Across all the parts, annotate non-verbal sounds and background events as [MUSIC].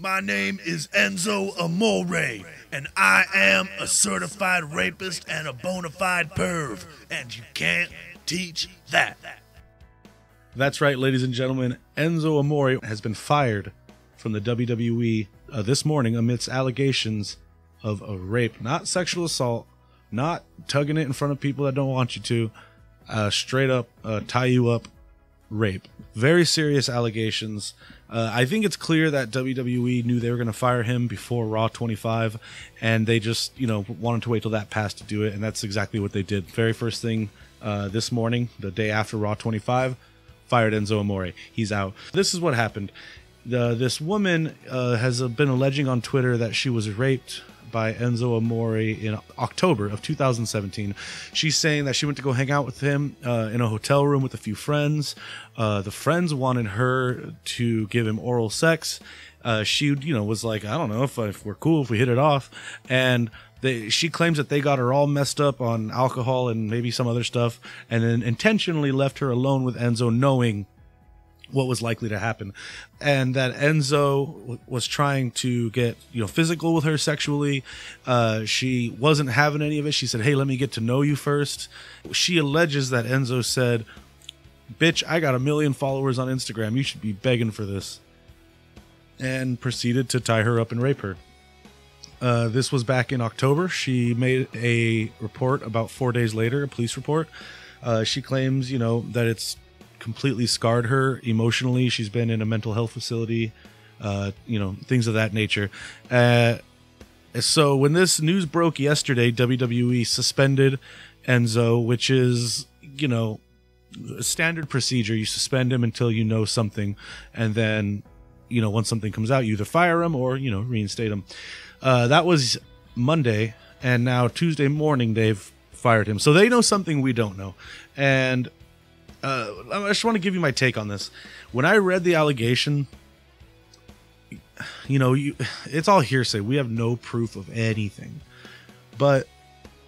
My name is Enzo Amore, and I am a certified rapist and a bona fide perv, and you can't teach that. That's right, ladies and gentlemen. Enzo Amore has been fired from the WWE uh, this morning amidst allegations of a rape, not sexual assault, not tugging it in front of people that don't want you to, uh, straight up uh, tie you up rape. Very serious allegations. Uh, I think it's clear that WWE knew they were going to fire him before Raw 25, and they just, you know, wanted to wait till that passed to do it, and that's exactly what they did. Very first thing uh, this morning, the day after Raw 25, fired Enzo Amore. He's out. This is what happened. The, this woman uh, has been alleging on Twitter that she was raped by Enzo Amore in October of 2017. She's saying that she went to go hang out with him uh, in a hotel room with a few friends. Uh, the friends wanted her to give him oral sex. Uh, she, you know, was like, I don't know if, if we're cool if we hit it off, and they, she claims that they got her all messed up on alcohol and maybe some other stuff, and then intentionally left her alone with Enzo, knowing what was likely to happen. And that enzo w- was trying to get you know physical with her sexually. Uh, she wasn't having any of it. She said hey let me get to know you first. She alleges that enzo said bitch i got a million followers on instagram. You should be begging for this. And proceeded to tie her up and rape her. Uh, this was back in october. She made a report about four days later a police report. Uh, she claims you know that it's completely scarred her emotionally. She's been in a mental health facility, uh, you know, things of that nature. Uh, so when this news broke yesterday, WWE suspended Enzo, which is, you know, a standard procedure. You suspend him until you know something, and then, you know, once something comes out, you either fire him or, you know, reinstate him. Uh, that was Monday, and now Tuesday morning they've fired him. So they know something we don't know. And uh, I just want to give you my take on this. When I read the allegation, you know, you, it's all hearsay. We have no proof of anything. But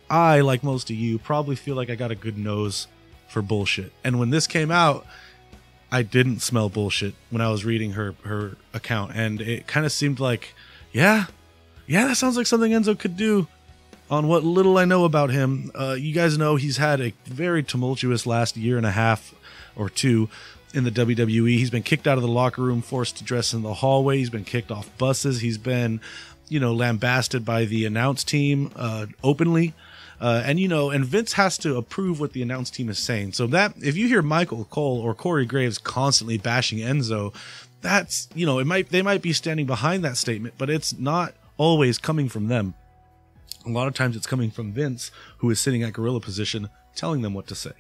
I, like most of you, probably feel like I got a good nose for bullshit. And when this came out, I didn't smell bullshit when I was reading her her account, and it kind of seemed like, yeah, yeah, that sounds like something Enzo could do on what little I know about him. Uh, you guys know he's had a very tumultuous last year and a half or two in the WWE. He's been kicked out of the locker room, forced to dress in the hallway. He's been kicked off buses. He's been, you know, lambasted by the announce team uh, openly. Uh, and you know, and Vince has to approve what the announce team is saying. So that if you hear Michael Cole or Corey Graves constantly bashing Enzo, that's you know, it might they might be standing behind that statement, but it's not always coming from them a lot of times it's coming from Vince, who is sitting at gorilla position, telling them what to say.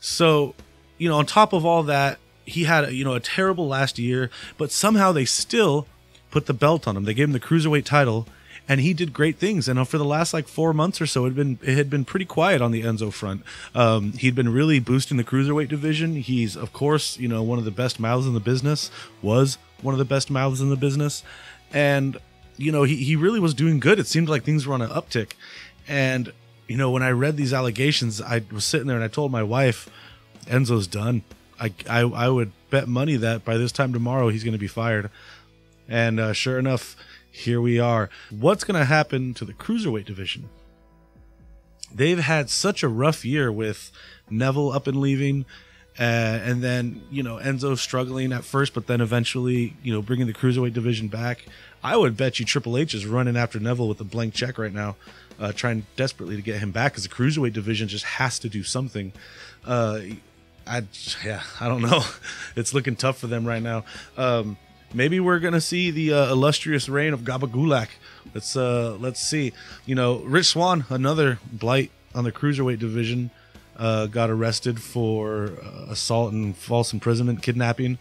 So, you know, on top of all that, he had you know a terrible last year, but somehow they still put the belt on him. They gave him the cruiserweight title, and he did great things. And for the last like four months or so, it had been it had been pretty quiet on the Enzo front. Um, he'd been really boosting the cruiserweight division. He's of course you know one of the best mouths in the business. Was one of the best mouths in the business, and you know, he, he really was doing good. It seemed like things were on an uptick. And, you know, when I read these allegations, I was sitting there and I told my wife, Enzo's done. I, I, I would bet money that by this time tomorrow he's going to be fired. And uh, sure enough, here we are. What's going to happen to the cruiserweight division? They've had such a rough year with Neville up and leaving. Uh, and then you know Enzo struggling at first, but then eventually you know bringing the cruiserweight division back. I would bet you Triple H is running after Neville with a blank check right now, uh, trying desperately to get him back because the cruiserweight division just has to do something. Uh, I yeah, I don't know. [LAUGHS] it's looking tough for them right now. Um, maybe we're gonna see the uh, illustrious reign of Gabagulak. Let's uh, let's see. You know, Rich Swann, another blight on the cruiserweight division, uh, got arrested for uh, assault and false imprisonment, kidnapping.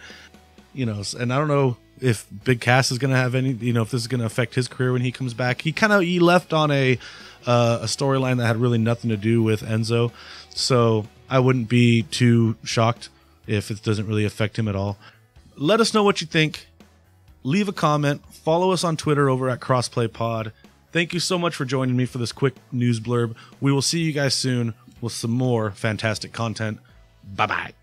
You know, and I don't know if Big Cass is going to have any, you know, if this is going to affect his career when he comes back. He kind of he left on a uh, a storyline that had really nothing to do with Enzo, so I wouldn't be too shocked if it doesn't really affect him at all. Let us know what you think. Leave a comment. Follow us on Twitter over at Crossplay Pod. Thank you so much for joining me for this quick news blurb. We will see you guys soon with some more fantastic content. Bye bye.